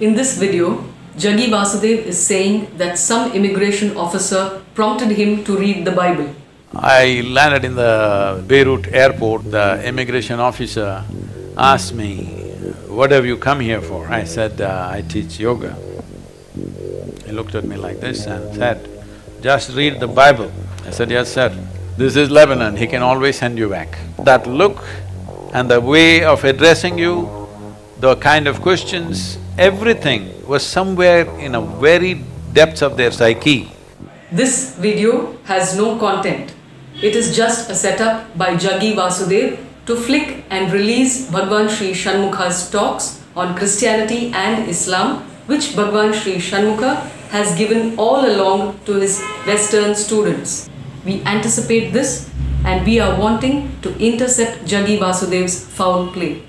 In this video, Jaggi Vasudev is saying that some immigration officer prompted him to read the Bible. I landed in the Beirut airport, the immigration officer asked me, what have you come here for? I said, uh, I teach yoga. He looked at me like this and said, just read the Bible. I said, yes sir, this is Lebanon, he can always send you back. That look and the way of addressing you, the kind of questions, everything was somewhere in a very depths of their psyche. This video has no content. It is just a setup by Jaggi Vasudev to flick and release Bhagwan Sri Shanmukha's talks on Christianity and Islam which Bhagwan Sri Shanmukha has given all along to his Western students. We anticipate this and we are wanting to intercept Jaggi Vasudev's foul play.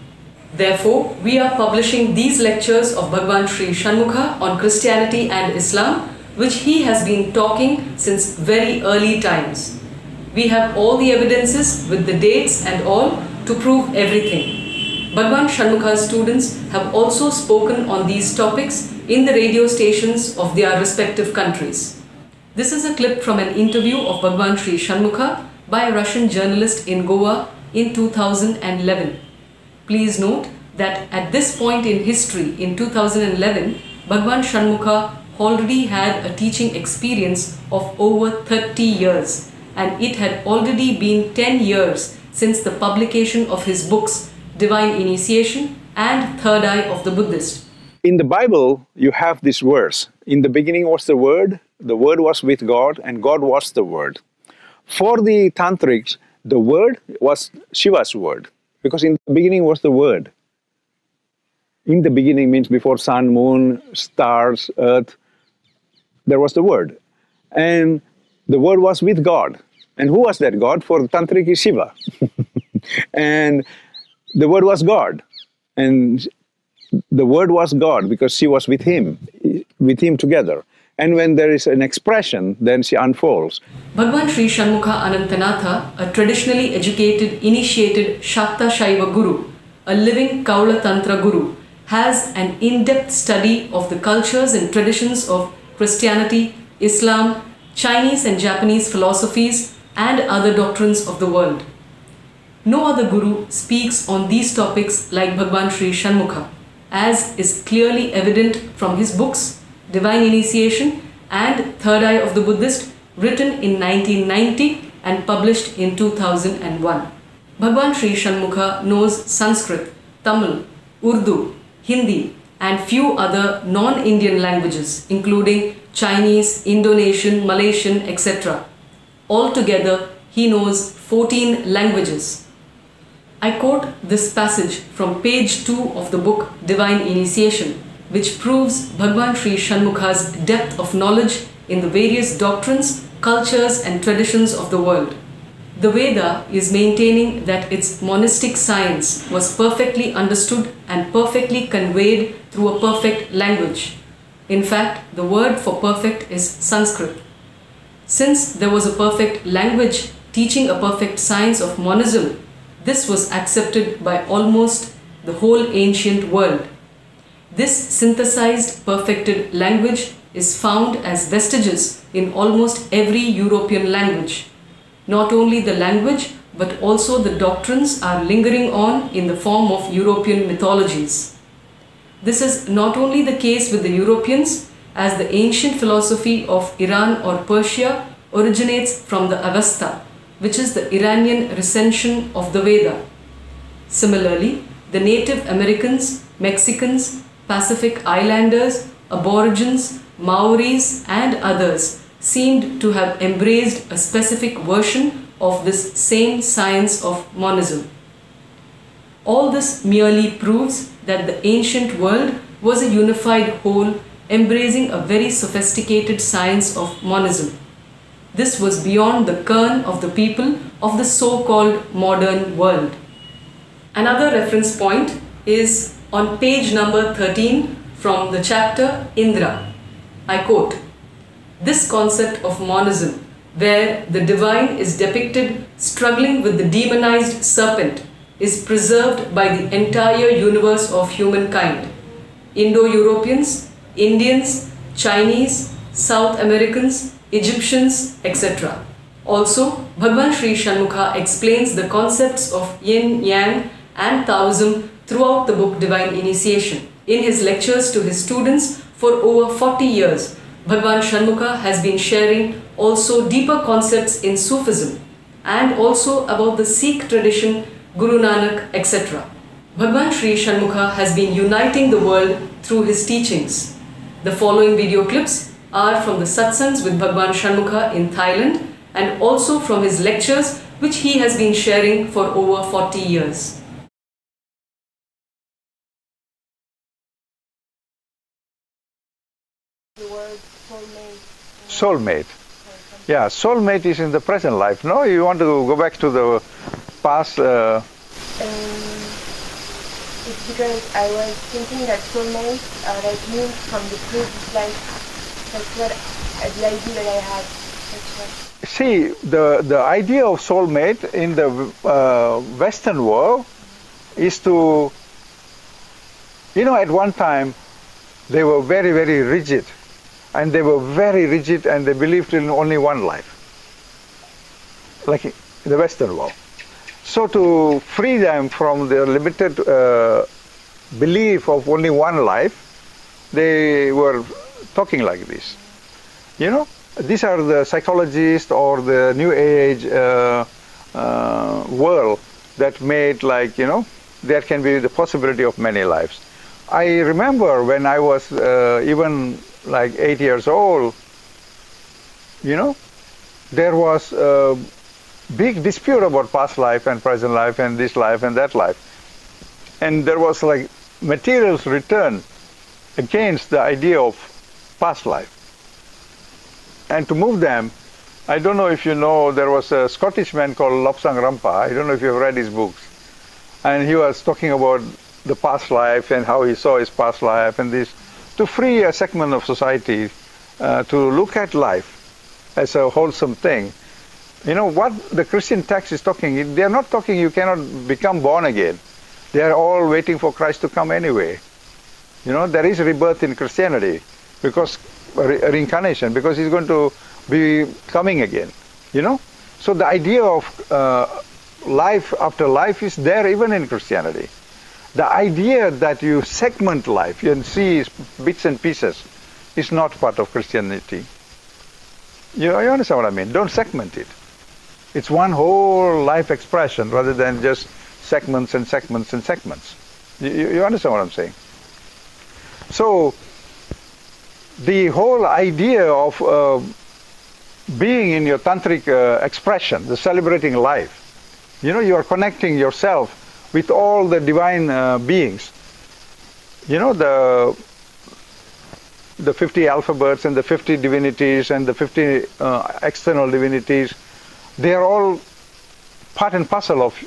Therefore, we are publishing these lectures of Bhagwan Sri Shanmukha on Christianity and Islam, which he has been talking since very early times. We have all the evidences with the dates and all to prove everything. Bhagwan Shanmukha's students have also spoken on these topics in the radio stations of their respective countries. This is a clip from an interview of Bhagwan Sri Shanmukha by a Russian journalist in Goa in 2011. Please note that at this point in history, in 2011, Bhagwan Shanmukha already had a teaching experience of over 30 years and it had already been 10 years since the publication of his books Divine Initiation and Third Eye of the Buddhist. In the Bible, you have this verse In the beginning was the Word, the Word was with God, and God was the Word. For the Tantrics, the Word was Shiva's Word, because in the beginning was the Word. In the beginning means before sun, moon, stars, earth, there was the Word. And the Word was with God. And who was that God? For Tantric is Shiva. and the Word was God. And the Word was God because she was with Him, with Him together. And when there is an expression, then she unfolds. Bhagwan Sri Shanmukha Anantanatha, a traditionally educated, initiated Shakta Shaiva Guru, a living Kaula Tantra Guru, has an in-depth study of the cultures and traditions of Christianity, Islam, Chinese and Japanese philosophies, and other doctrines of the world. No other guru speaks on these topics like Bhagwan Sri Shanmukha, as is clearly evident from his books Divine Initiation and Third Eye of the Buddhist, written in 1990 and published in 2001. Bhagwan Sri Shanmukha knows Sanskrit, Tamil, Urdu, Hindi, and few other non-Indian languages, including Chinese, Indonesian, Malaysian, etc. Altogether, he knows 14 languages. I quote this passage from page 2 of the book Divine Initiation, which proves Bhagwan Sri Shanmukha's depth of knowledge in the various doctrines, cultures and traditions of the world. The Veda is maintaining that its monistic science was perfectly understood and perfectly conveyed through a perfect language. In fact, the word for perfect is Sanskrit. Since there was a perfect language teaching a perfect science of monism, this was accepted by almost the whole ancient world. This synthesized perfected language is found as vestiges in almost every European language. Not only the language but also the doctrines are lingering on in the form of European mythologies. This is not only the case with the Europeans as the ancient philosophy of Iran or Persia originates from the Avesta, which is the Iranian recension of the Veda. Similarly, the Native Americans, Mexicans, Pacific Islanders, Aborigines, Maoris and others seemed to have embraced a specific version of this same science of monism. All this merely proves that the ancient world was a unified whole embracing a very sophisticated science of monism. This was beyond the kern of the people of the so-called modern world. Another reference point is on page number 13 from the chapter Indra. I quote, This concept of monism, where the divine is depicted struggling with the demonized serpent, is preserved by the entire universe of humankind. Indo Europeans, Indians, Chinese, South Americans, Egyptians, etc. Also, Bhagwan Sri Shanmukha explains the concepts of yin, yang, and Taoism throughout the book Divine Initiation. In his lectures to his students for over 40 years, Bhagwan Shanmukha has been sharing also deeper concepts in Sufism and also about the Sikh tradition, Guru Nanak, etc. Bhagwan Sri Shanmukha has been uniting the world through his teachings. The following video clips are from the satsangs with Bhagwan Shanmukha in Thailand and also from his lectures which he has been sharing for over 40 years. Soulmate. Yeah, soulmate is in the present life. No, you want to go back to the past. Uh, Um, it's because I was thinking that soulmate that means from the previous life. That's what uh, the idea that I had. What. see, the, the idea of soulmate in the uh, Western world is to, you know, at one time they were very, very rigid. And they were very rigid and they believed in only one life. Like in the Western world. So to free them from their limited uh, belief of only one life, they were talking like this. You know, these are the psychologists or the new age uh, uh, world that made like, you know, there can be the possibility of many lives. I remember when I was uh, even like eight years old, you know, there was a big dispute about past life and present life and this life and that life. And there was like materials written against the idea of past life. And to move them, I don't know if you know, there was a Scottish man called Lobsang Rampa. I don't know if you've read his books. And he was talking about the past life and how he saw his past life and this, to free a segment of society uh, to look at life as a wholesome thing. You know, what the Christian text is talking, they are not talking you cannot become born again. They are all waiting for Christ to come anyway. You know, there is rebirth in Christianity because re- reincarnation, because he's going to be coming again. You know, so the idea of uh, life after life is there even in Christianity. The idea that you segment life and see bits and pieces is not part of Christianity. You, you understand what I mean? Don't segment it. It's one whole life expression rather than just segments and segments and segments. You, you understand what I'm saying? So, the whole idea of uh, being in your tantric uh, expression, the celebrating life, you know, you are connecting yourself with all the divine uh, beings. You know, the the 50 alphabets and the 50 divinities and the 50 uh, external divinities, they are all part and parcel of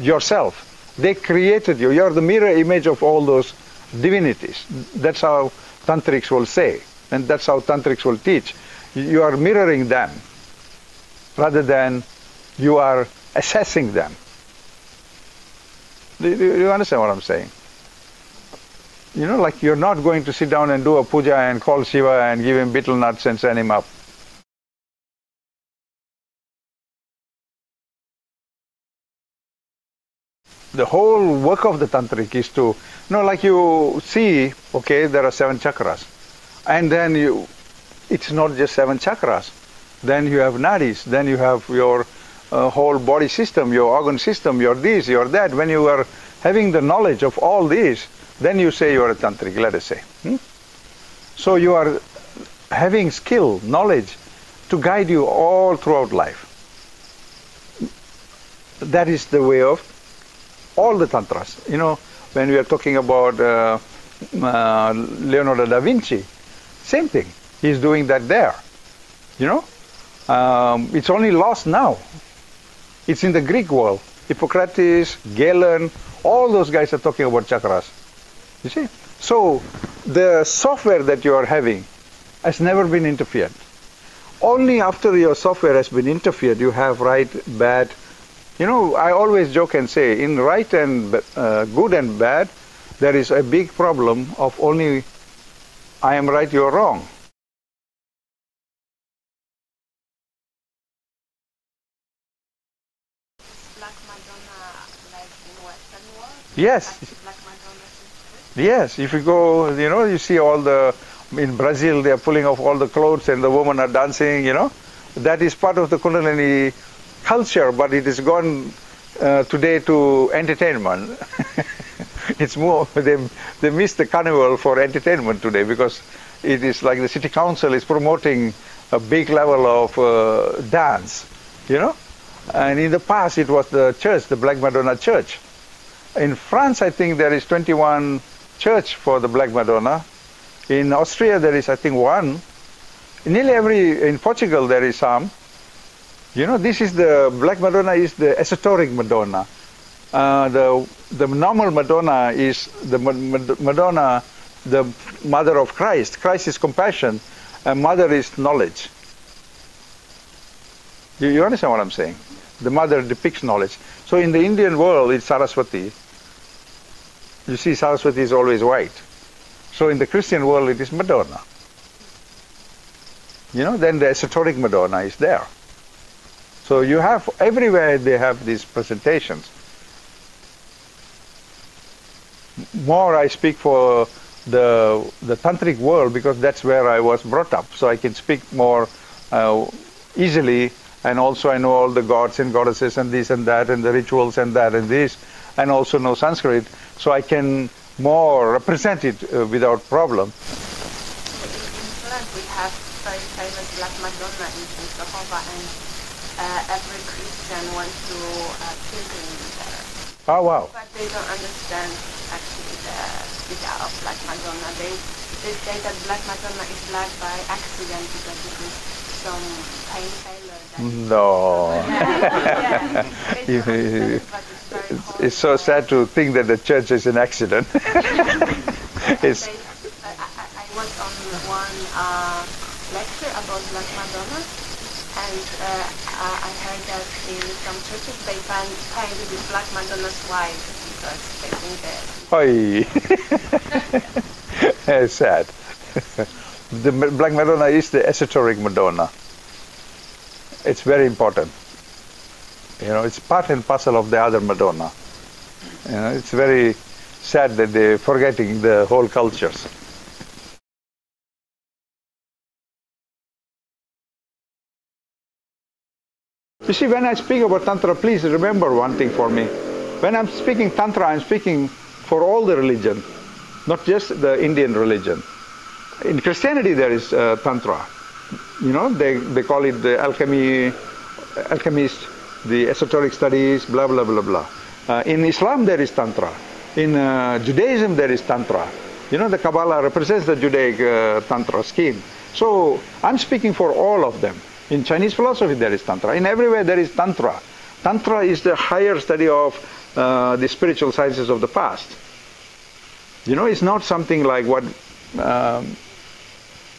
yourself. They created you. You are the mirror image of all those divinities. That's how tantrics will say, and that's how tantrics will teach. You are mirroring them rather than you are assessing them. Do do you understand what I'm saying? You know, like you're not going to sit down and do a puja and call Shiva and give him betel nuts and send him up. The whole work of the tantric is to, you know, like you see, okay, there are seven chakras, and then you, it's not just seven chakras. Then you have nadis. Then you have your uh, whole body system, your organ system, your this, your that. When you are having the knowledge of all these, then you say you are a tantric. Let us say. hmm? So you are having skill, knowledge, to guide you all throughout life. That is the way of all the tantras. You know, when we are talking about uh, uh, Leonardo da Vinci, same thing. He's doing that there. You know, um, it's only lost now. It's in the Greek world. Hippocrates, Galen, all those guys are talking about chakras. You see? So the software that you are having has never been interfered. Only after your software has been interfered, you have right, bad. You know, I always joke and say, in right and uh, good and bad, there is a big problem of only I am right, you are wrong. Black Madonna like in Western world? Yes, yes. If you go, you know, you see all the in Brazil they are pulling off all the clothes and the women are dancing. You know, that is part of the Kundalini culture, but it is gone uh, today to entertainment. it's more they they miss the carnival for entertainment today because it is like the city council is promoting a big level of uh, dance, you know. And in the past, it was the church, the Black Madonna Church. In France, I think there is 21 church for the Black Madonna. In Austria, there is, I think, one. In nearly every, in Portugal, there is some. You know, this is the Black Madonna is the esoteric Madonna. Uh, the the normal Madonna is the Mad- Madonna, the mother of Christ. Christ is compassion, and mother is knowledge. You, you understand what I'm saying? The mother depicts knowledge. So in the Indian world, it's Saraswati. You see, Saraswati is always white. So in the Christian world, it is Madonna. You know, then the esoteric Madonna is there. So you have everywhere they have these presentations. More I speak for the the tantric world because that's where I was brought up. So I can speak more uh, easily, and also I know all the gods and goddesses and this and that and the rituals and that and this, and also know Sanskrit. So I can more represent it uh, without problem. In France, we have very famous Black Madonna in Jehovah, and uh, every Christian wants to uh, pilgrim there. Oh wow! But they don't understand actually the idea of Black Madonna. They, they say that Black Madonna is black by accident because it is some pain failure. No. yeah, yeah. They don't understand it, but it's It's, so sad to think that the church is an accident. it's, I, I, I was on one uh, lecture about Black Madonna, and uh, I heard that in some churches they find with Black Madonna's white because they think that Oi. it's sad. the Black Madonna is the esoteric Madonna. It's very important. You know, it's part and parcel of the other Madonna. You know, it's very sad that they're forgetting the whole cultures. You see, when I speak about Tantra, please remember one thing for me. When I'm speaking Tantra, I'm speaking for all the religion, not just the Indian religion. In Christianity, there is uh, Tantra. You know, they, they call it the alchemy, alchemist, the esoteric studies, blah, blah, blah, blah. Uh, in Islam, there is Tantra. In uh, Judaism, there is Tantra. You know, the Kabbalah represents the Judaic uh, Tantra scheme. So I'm speaking for all of them. In Chinese philosophy, there is Tantra. In everywhere, there is Tantra. Tantra is the higher study of uh, the spiritual sciences of the past. You know, it's not something like what um,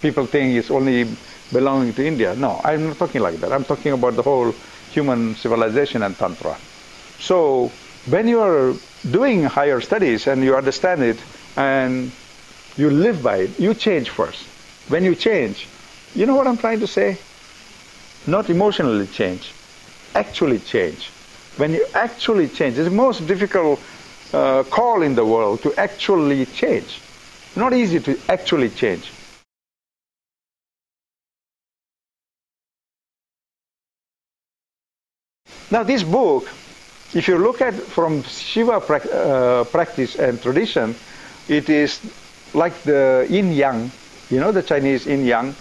people think is only belonging to India. No, I'm not talking like that. I'm talking about the whole human civilization and Tantra. So when you are doing higher studies and you understand it and you live by it, you change first. When you change, you know what I'm trying to say? Not emotionally change, actually change. When you actually change, it's the most difficult uh, call in the world to actually change. Not easy to actually change. Now, this book, if you look at from Shiva prac- uh, practice and tradition, it is like the yin yang. You know, the Chinese yin yang.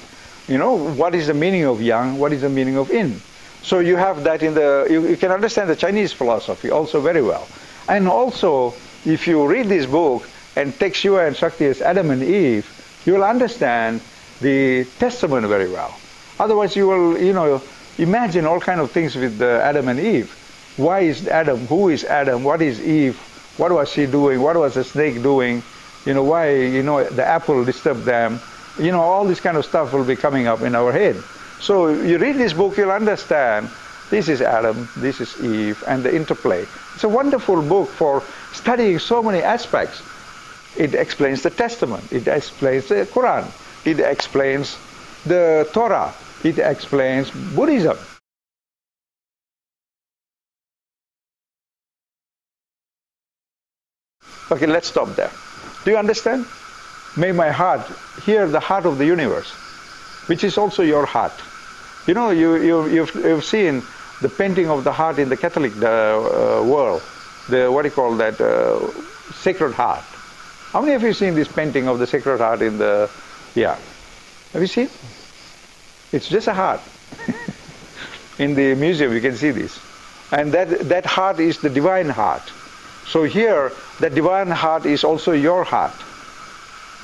You know, what is the meaning of yang? What is the meaning of yin? So you have that in the, you, you can understand the Chinese philosophy also very well. And also, if you read this book and take Shiva and Shakti as Adam and Eve, you will understand the testament very well. Otherwise, you will, you know, imagine all kind of things with uh, Adam and Eve. Why is Adam? Who is Adam? What is Eve? What was she doing? What was the snake doing? You know, why, you know, the apple disturbed them? You know, all this kind of stuff will be coming up in our head. So you read this book, you'll understand this is Adam, this is Eve, and the interplay. It's a wonderful book for studying so many aspects. it explains the Testament, it explains the Quran, it explains the Torah, it explains Buddhism. Okay, let's stop there. Do you understand? May my heart hear the heart of the universe, which is also your heart. You know, you, you, you've, you've seen the painting of the heart in the Catholic uh, world, the, what do you call that, uh, Sacred Heart. How many of you seen this painting of the Sacred Heart in the, yeah. Have you seen? It's just a heart. in the museum you can see this. And that, that heart is the divine heart. So here, the divine heart is also your heart.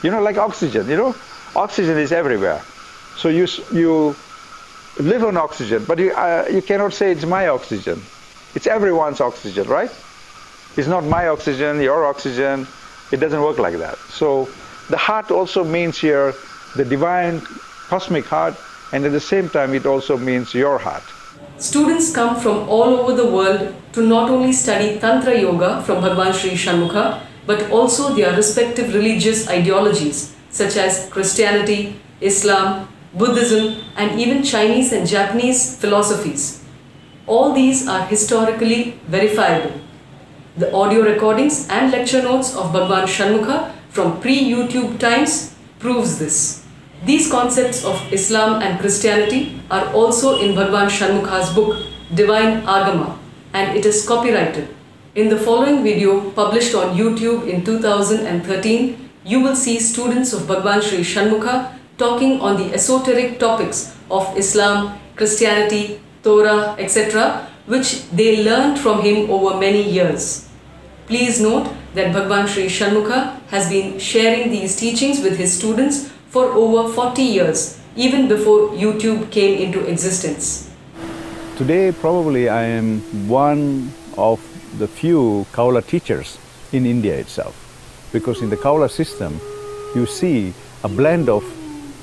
You know, like oxygen, you know? Oxygen is everywhere. So you, you live on oxygen, but you, uh, you cannot say it's my oxygen. It's everyone's oxygen, right? It's not my oxygen, your oxygen. It doesn't work like that. So the heart also means here the divine cosmic heart, and at the same time, it also means your heart. Students come from all over the world to not only study Tantra Yoga from Bhagwan Sri Shanmukha, but also their respective religious ideologies such as Christianity, Islam, Buddhism, and even Chinese and Japanese philosophies. All these are historically verifiable. The audio recordings and lecture notes of Bhagwan Shanmukha from pre-YouTube times proves this. These concepts of Islam and Christianity are also in Bhagwan Shanmukha's book Divine Agama and it is copyrighted. In the following video published on YouTube in 2013, you will see students of Bhagwan Sri Shanmukha talking on the esoteric topics of Islam, Christianity, Torah, etc., which they learned from him over many years. Please note that Bhagwan Sri Shanmukha has been sharing these teachings with his students for over 40 years, even before YouTube came into existence. Today, probably I am one of the few Kaula teachers in India itself, because in the Kaula system, you see a blend of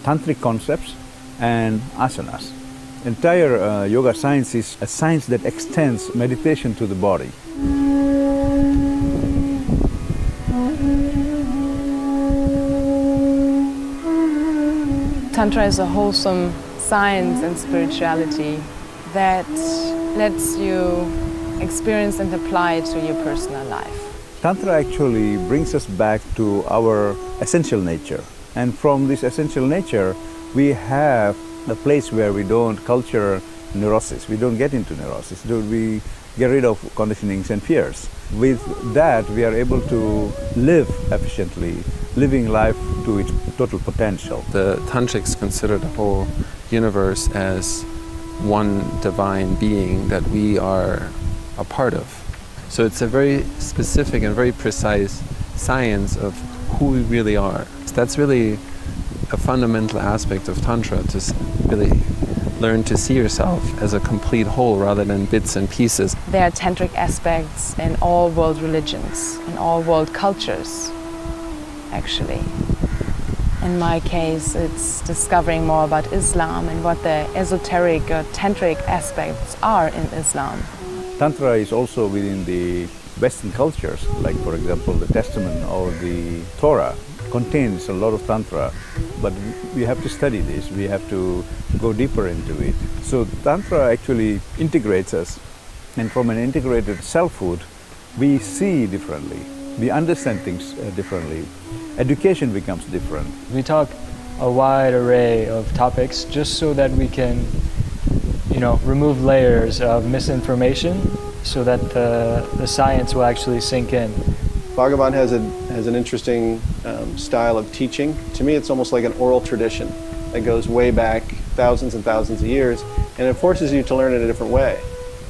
tantric concepts and asanas. Entire uh, yoga science is a science that extends meditation to the body. Tantra is a wholesome science and spirituality that lets you experience and apply it to your personal life. Tantra actually brings us back to our essential nature. And from this essential nature, we have a place where we don't culture neurosis. We don't get into neurosis. We get rid of conditionings and fears. With that, we are able to live efficiently, living life to its total potential. The Tantrics consider the whole universe as one divine being that we are a part of. So it's a very specific and very precise science of who we really are that's really a fundamental aspect of Tantra to really learn to see yourself as a complete whole rather than bits and pieces. There are tantric aspects in all world religions, in all world cultures, actually. In my case, it's discovering more about Islam and what the esoteric or tantric aspects are in Islam. Tantra is also within the Western cultures, like for example the Testament or the Torah contains a lot of Tantra, but we have to study this, we have to go deeper into it. So Tantra actually integrates us, and from an integrated selfhood, we see differently, we understand things uh, differently, education becomes different. We talk a wide array of topics just so that we can you know, remove layers of misinformation so that the, the science will actually sink in. Bhagavan has, a, has an interesting um, style of teaching. To me, it's almost like an oral tradition that goes way back thousands and thousands of years, and it forces you to learn it a different way.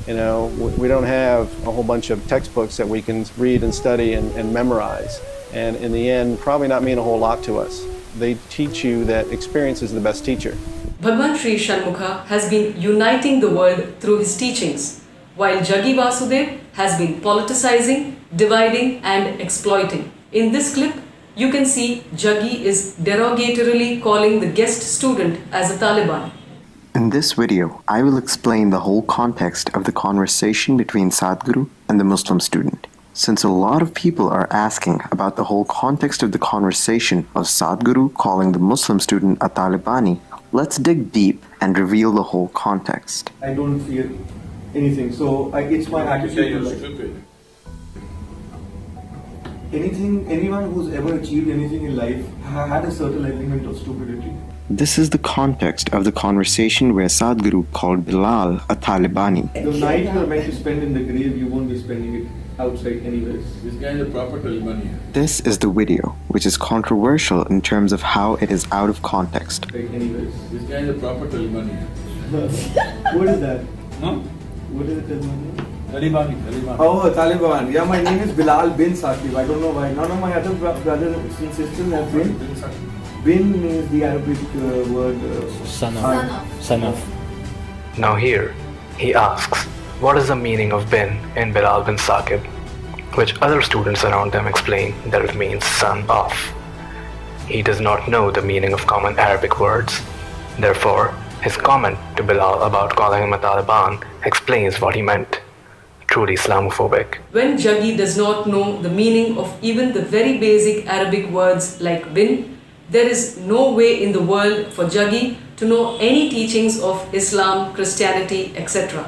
You know, we don't have a whole bunch of textbooks that we can read and study and, and memorize, and in the end, probably not mean a whole lot to us. They teach you that experience is the best teacher. Bhagwan Sri Shanmukha has been uniting the world through his teachings while Jaggi Vasudev has been politicizing, dividing and exploiting. In this clip, you can see Jaggi is derogatorily calling the guest student as a Taliban. In this video, I will explain the whole context of the conversation between Sadhguru and the Muslim student. Since a lot of people are asking about the whole context of the conversation of Sadhguru calling the Muslim student a Talibani, let's dig deep and reveal the whole context. I don't fear anything. So I, it's my attitude to life. Anything, anyone who's ever achieved anything in life had a certain element of stupidity. This is the context of the conversation where Sadhguru called Bilal a Talibani. The night you're meant to spend in the grave, you won't be spending it outside anyways. This guy is a proper Talibani. This is the video, which is controversial in terms of how it is out of context. Right, anyways. This guy is a proper Talibani. what is that? Huh? What is it? Talibani? Talibani, Talibani. Oh, Taliban. Yeah, my name is Bilal bin Saqib. I don't know why. None of my other bro- brothers and sisters have been. Bin means the Arabic uh, word uh, Son of. Son of. Now here, he asks, what is the meaning of bin in Bilal bin Saqib? Which other students around them explain that it means son of. He does not know the meaning of common Arabic words. Therefore, his comment to Bilal about calling him a Taliban explains what he meant. Truly Islamophobic. When Jaggi does not know the meaning of even the very basic Arabic words like bin, there is no way in the world for Jaggi to know any teachings of Islam, Christianity, etc.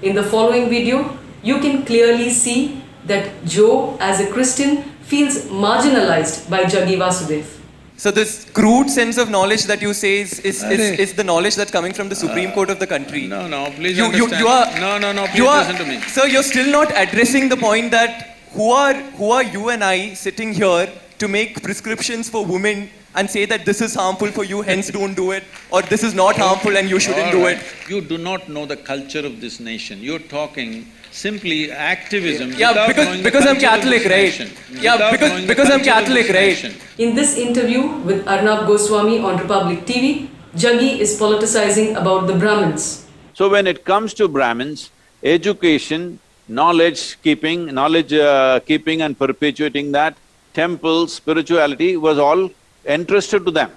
In the following video, you can clearly see that Joe, as a Christian, feels marginalized by Jaggi Vasudev. So this crude sense of knowledge that you say is, is, is, is the knowledge that's coming from the Supreme uh, Court of the country. No, no, please you, you, understand. you are no, no, no, please you are, listen to me. Sir, you're still not addressing the point that who are who are you and I sitting here to make prescriptions for women and say that this is harmful for you, hence don't do it, or this is not harmful and you shouldn't do it. You do not know the culture of this nation. You're talking simply activism Yeah, without because- because I'm culture of Catholic, right? nation. Yeah, because- because I'm culture of Catholic, right? In this interview with Arnab Goswami on Republic TV, Jaggi is politicizing about the Brahmins. So when it comes to Brahmins, education, knowledge keeping, knowledge uh, keeping and perpetuating that, temples, spirituality was all entrusted to them.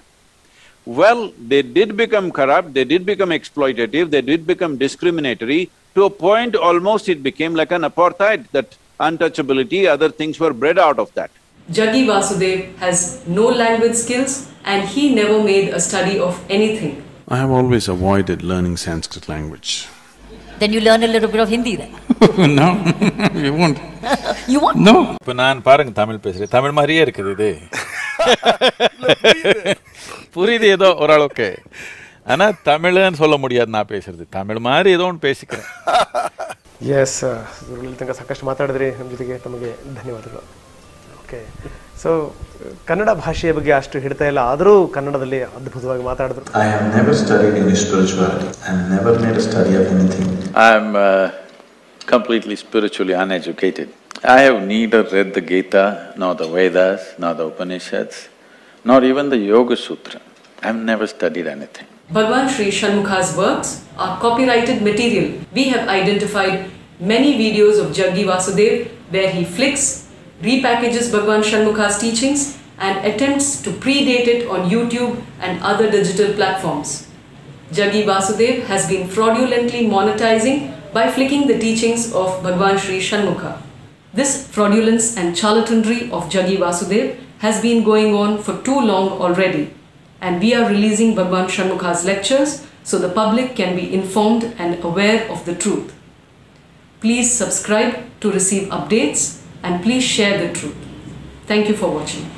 Well, they did become corrupt, they did become exploitative, they did become discriminatory, to a point almost it became like an apartheid, that untouchability, other things were bred out of that. Jaggi Vasudev has no language skills and he never made a study of anything. I have always avoided learning Sanskrit language. Then you learn a little bit of Hindi then. no, you won't. you want? No. இப்போ நான் பாருங்க தமிழ் பேசுறேன் தமிழ் மாதிரியே இருக்குது இது புரியுது ஏதோ ஓரளவுக்கு ஆனா தமிழ்னு சொல்ல முடியாது நான் பேசுறது தமிழ் மாதிரி ஏதோ ஒன்று பேசிக்கிறேன் ಎಸ್ ಇಲ್ಲಿ ತನಕ ಸಾಕಷ್ಟು ಮಾತಾಡಿದ್ರಿ ನಮ್ಮ ಜೊತೆಗೆ ತಮಗೆ ಧನ್ಯವಾದಗಳು ಓಕೆ ಸೊ ಕನ್ನಡ ಭಾಷೆಯ ಬಗ್ಗೆ ಅಷ್ಟು ಹಿಡಿತಾ ಇಲ್ಲ ಆದರೂ ಕನ್ನಡದಲ್ಲಿ ಅದ್ಭುತವಾಗಿ ಮಾತಾಡಿದ್ರು I have never studied any spirituality. I have never made a study of anything. I'm uh, completely spiritually uneducated. I have neither read the Gita, nor the Vedas, nor the Upanishads, nor even the Yoga Sutra. I've never studied anything. Bhagwan Sri Shanmukha's works are copyrighted material. We have identified many videos of Jaggi Vasudev where he flicks, repackages Bhagwan Shanmukha's teachings and attempts to predate it on YouTube and other digital platforms. Jaggi Vasudev has been fraudulently monetizing by flicking the teachings of Bhagwan Sri Shanmukha. This fraudulence and charlatanry of Jaggi Vasudev has been going on for too long already and we are releasing Bhagwan Shanmukha's lectures so the public can be informed and aware of the truth. Please subscribe to receive updates and please share the truth. Thank you for watching.